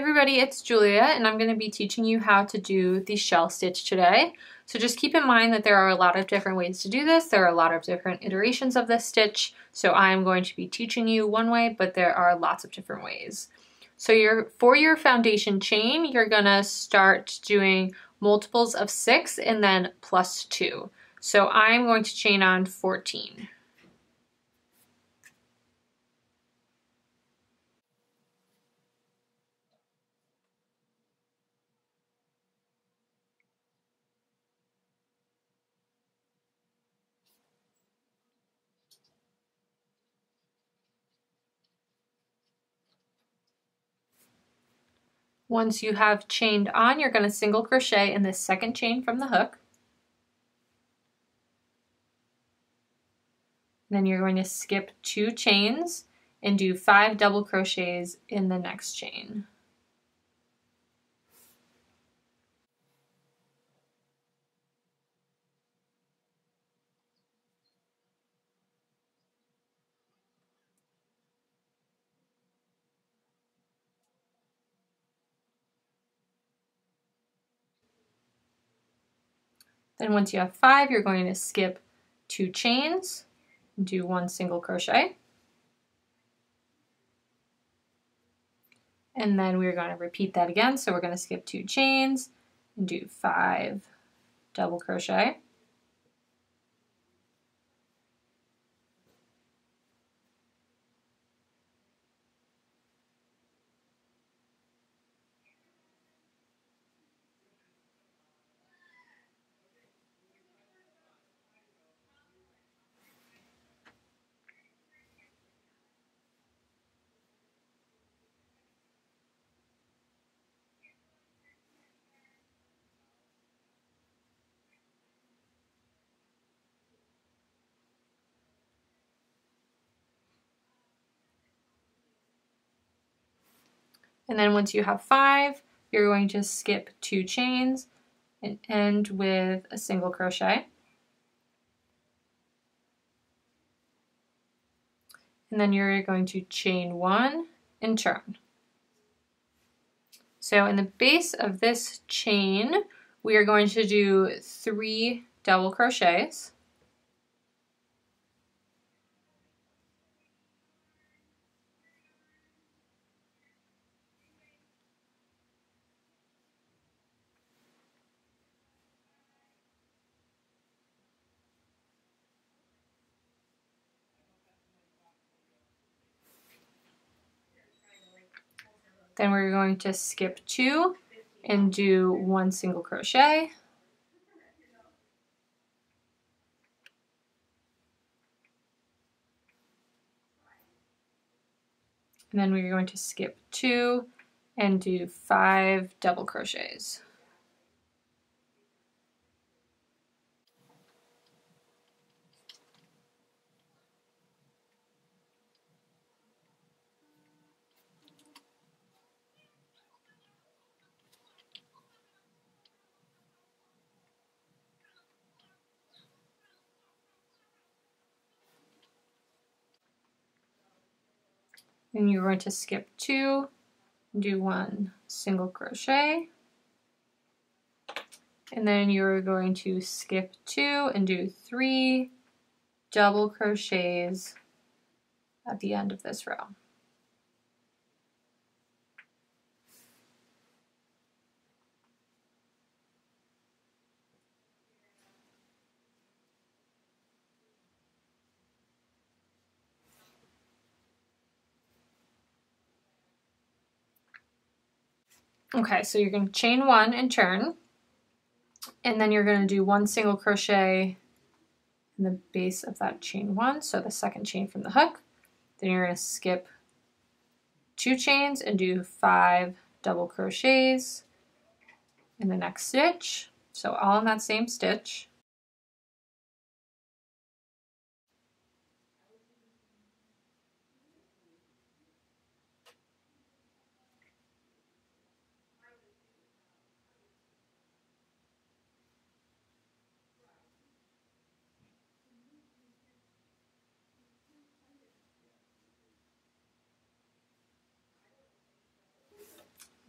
everybody, it's Julia and I'm going to be teaching you how to do the shell stitch today. So just keep in mind that there are a lot of different ways to do this. There are a lot of different iterations of this stitch. So I'm going to be teaching you one way, but there are lots of different ways. So for your foundation chain, you're going to start doing multiples of six and then plus two. So I'm going to chain on 14. Once you have chained on, you're going to single crochet in the second chain from the hook. Then you're going to skip two chains and do five double crochets in the next chain. Then once you have five, you're going to skip two chains, do one single crochet. And then we're going to repeat that again. So we're going to skip two chains and do five double crochet. And then once you have five, you're going to skip two chains and end with a single crochet. And then you're going to chain one and turn. So in the base of this chain, we are going to do three double crochets. Then we're going to skip two and do one single crochet. And then we're going to skip two and do five double crochets. Then you're going to skip two, do one single crochet, and then you're going to skip two and do three double crochets at the end of this row. Okay, so you're going to chain one and turn, and then you're going to do one single crochet in the base of that chain one, so the second chain from the hook. Then you're going to skip two chains and do five double crochets in the next stitch. So all in that same stitch.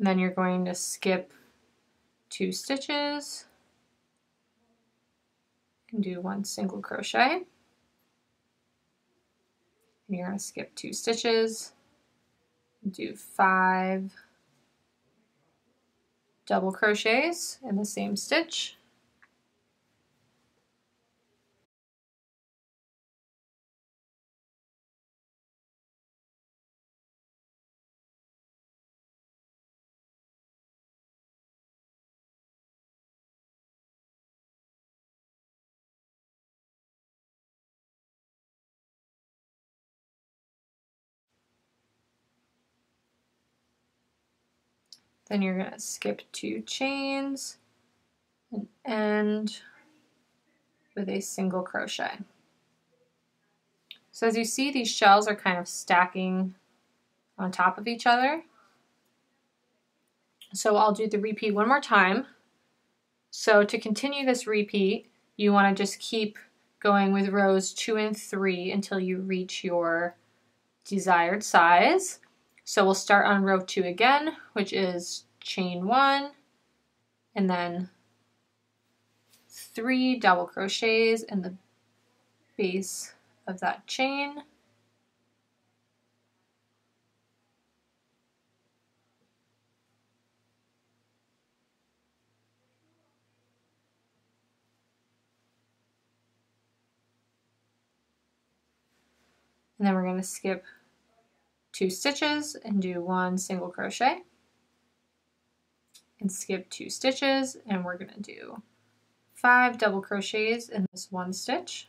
And then you're going to skip two stitches and do one single crochet. And you're going to skip two stitches, do five double crochets in the same stitch. Then you're going to skip two chains and end with a single crochet. So as you see, these shells are kind of stacking on top of each other. So I'll do the repeat one more time. So to continue this repeat, you want to just keep going with rows two and three until you reach your desired size. So we'll start on row two again, which is chain one, and then three double crochets in the base of that chain. And then we're going to skip two stitches and do one single crochet and skip two stitches and we're going to do five double crochets in this one stitch.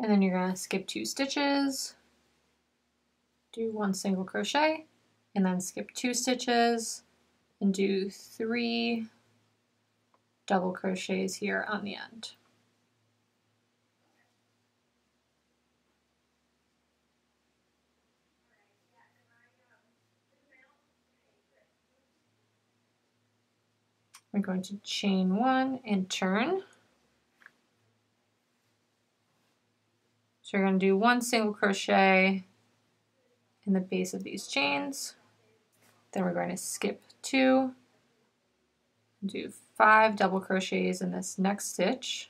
And then you're going to skip two stitches, do one single crochet, and then skip two stitches and do three double crochets here on the end. We're going to chain one and turn. So you're going to do one single crochet in the base of these chains. Then we're going to skip two, do five double crochets in this next stitch.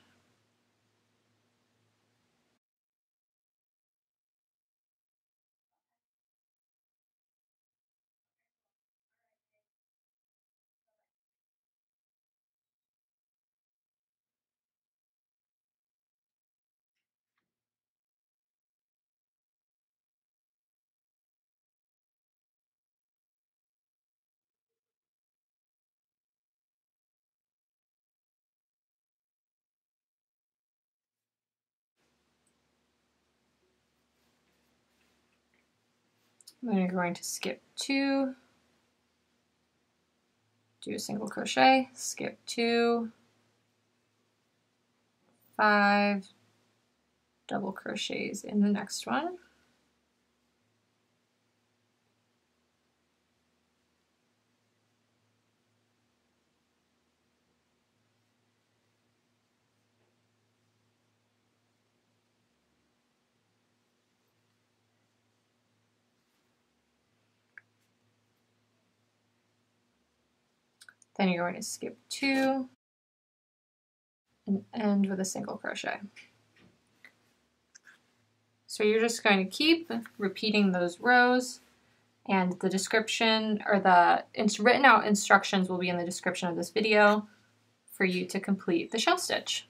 Then you're going to skip two, do a single crochet, skip two, five double crochets in the next one. Then you're going to skip two and end with a single crochet. So you're just going to keep repeating those rows and the description or the written out instructions will be in the description of this video for you to complete the shell stitch.